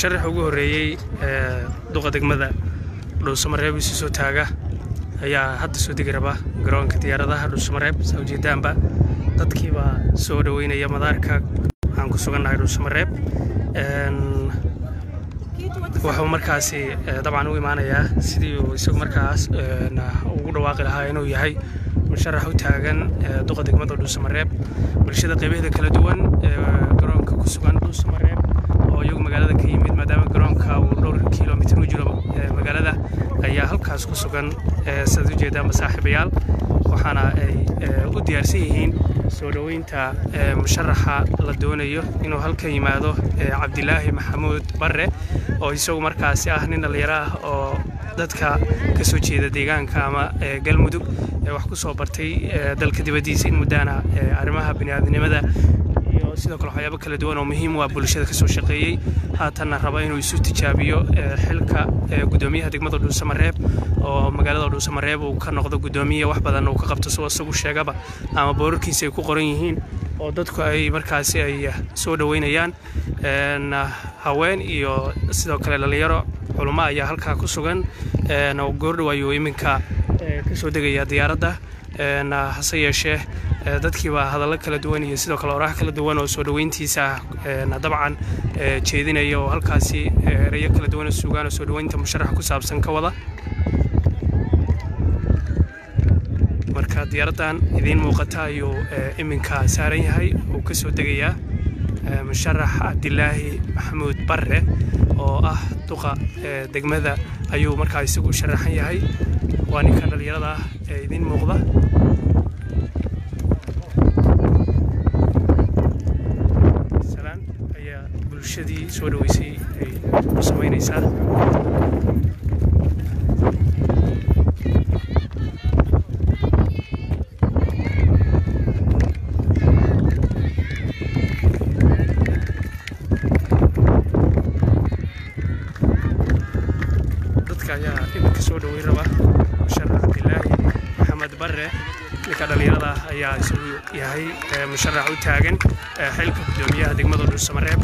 musharaxa ugu horreeyey duqa degmada dhuusamareeb isu soo taaga ayaa hadda soo degi raba garoonka diyaaradaha dhuusamareeb saa ujeedaanba dadkiibaa soo dhoweynaya madaarka aan ku sugannahay dhuusamareeb wuxuu markaasi dabcan u imaanayaa sidii uu isagu markaas ugu dhawaaqi lahaa inuu yahay musharax u taagan duqa degmada dhuusamareeb bulshada qaybaheeda kala duwan garoonka ku sugan dhuusamareeb oo iyagu magaalada ka yimid maadaama garoonka uu dhowr kilomitr u jiro magaalada ayaa halkaas ku sugan sidaad ujeedaanba saaxiibayaal waxaana ay u diyaarsan yihiin soo dhoweynta musharaxa la doonayo inuu halkan yimaado cabdilaahi maxamuud barre oo isagu markaasi ah nin dhallinyaro ah oo dadka ka soo jeeda deegaanka ama galmudug wax ku soo bartay dalka dibaddiisa in muddaana arrimaha bini'aadnimada sidoo kale waxyaabo kala duwan oo muhiim u ah bulshada ka soo shaqeeyey. Haatanna raba inuu isu tijaabiyo xilka guddoomiyaha degmada dhuusamareeb oo magaalada dhuusamareeb uu ka noqdo guddoomiye wax badan uu ka qabto soo isagu sheegaba ama boorarkiisa ay ku qoran yihiin oo dadku ay markaasi ay soo dhoweynayaan. Haween iyo sidoo kale dhallinyaro culummo ayaa halkaa ku sugan. Goordhow ayuu iminka ka soo degaya diyaaradda. Hase yeeshee dadkiibaa hadallo kala duwan iyo sidoo kale oraha kala duwan oo soo dhoweyntiisa dabcan jeedinaya oo halkaasi erayo kala duwan sugaan oo soo dhoweynta musharaxa ku saabsan ka wada. Marka diyaaraddan idiin muuqata ayuu iminka saaran yahay uu ka soo degayaa musharax cabdilaahi maxamuud barre oo ah duqa degmada ayuu markaa isagu sharaxan yahay. Waa ninka dhallinyarada ah ee idiin muuqda. Ayaa bulshadii soo dhoweysay ay u samaynaysaa dadka ayaa iminka soo dhoweyn raba musharax cabdilaahi maxamed barre. Ninka dhallinyarada ayaa isagu yahay musharax u taagan xilka guddoomiyaha degmada dhuusamareeb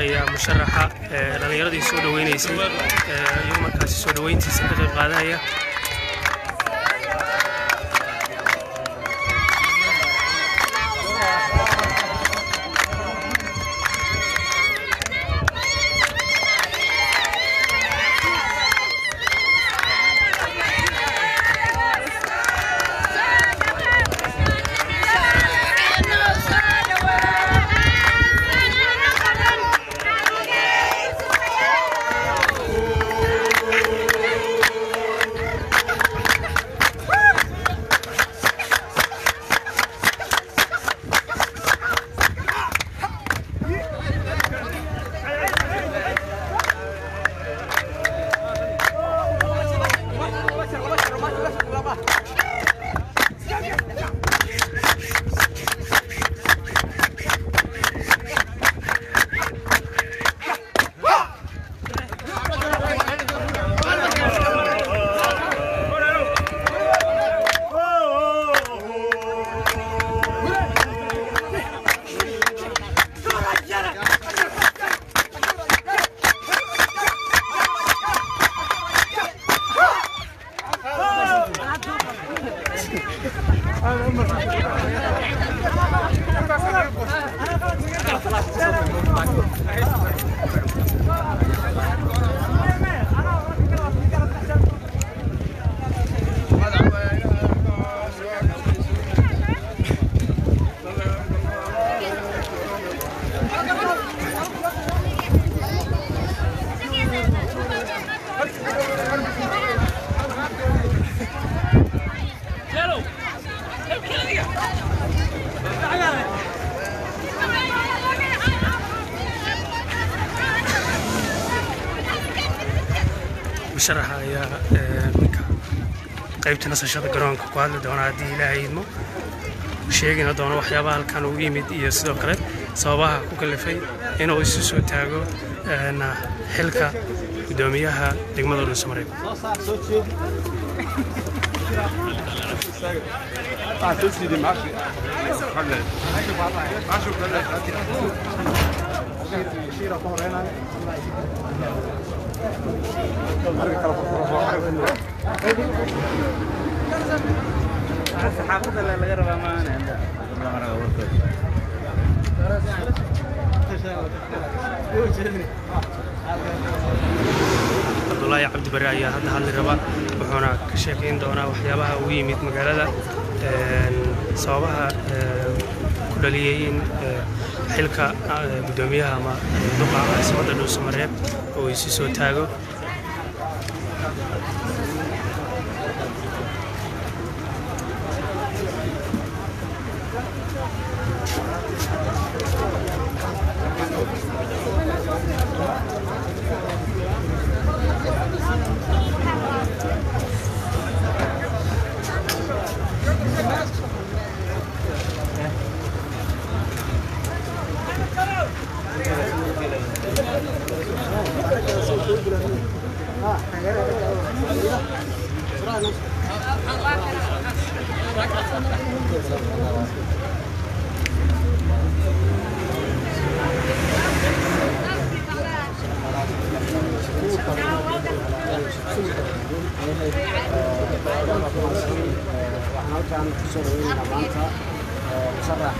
ayuu ka qaadanayaa musharaxa dhallinyaradii soo dhoweynaysay ayuu markaasi soo dhoweyntiisa ka qayb qaadanaya musharaxa ayaa ninka qaybta nasashada garoonka ku hadli doona haddii ilaahay idmo sheegina doono waxyaabaha halkan ugu yimid iyo sidoo kale sababaha ku kalifay inuu isu soo taago xilka gudoomiyaha degmada ayaa hadda hadli raba wuxuuna ka sheekayn doonaa waxyaabaha ugu yimid magaalada sababaha ku dhaliyey in xilka gudoomiyaha ama duqa caasimadda dhuusamareeb oo isi soo taago waxaan halkaan ku soo dhaweynaa maanta musharax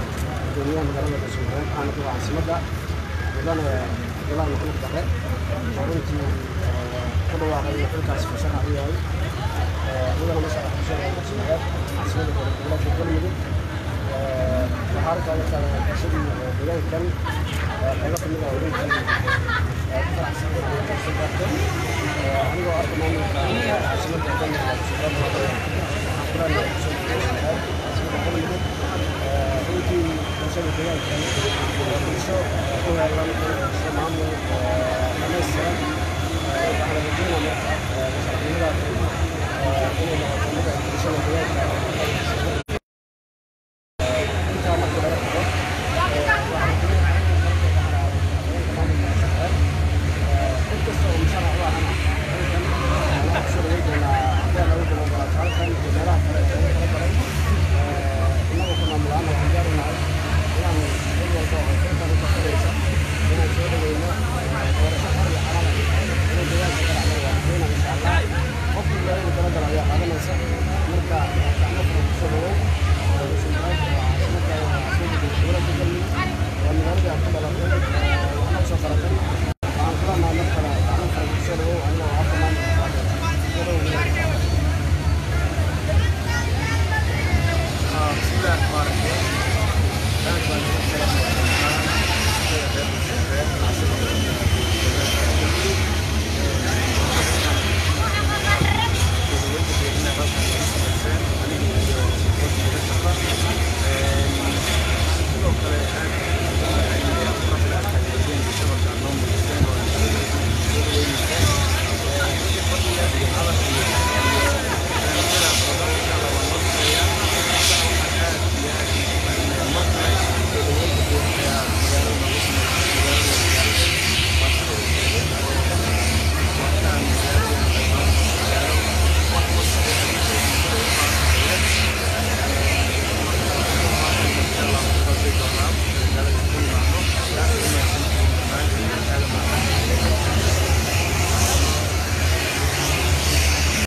gudoomiyaha magaalada dhuusamareeb aanadu caasimadda mudane abdullahi maxamed bare oo runtii ku dhawaaqay inuu xilkaas musharax u yahay mudane musharax ku soo dhaweyn dhuusamareeb caasimadda gobolka galmudug waxaa halkaa la taagan bulshadii deegaankan qaybo ka mid ah runtii ku faraxsan soo gaartay anigoo arka maamulka caasimadda galmudug dhuusamareeb runtii bulshada deegaankan waa bulsho ku heelan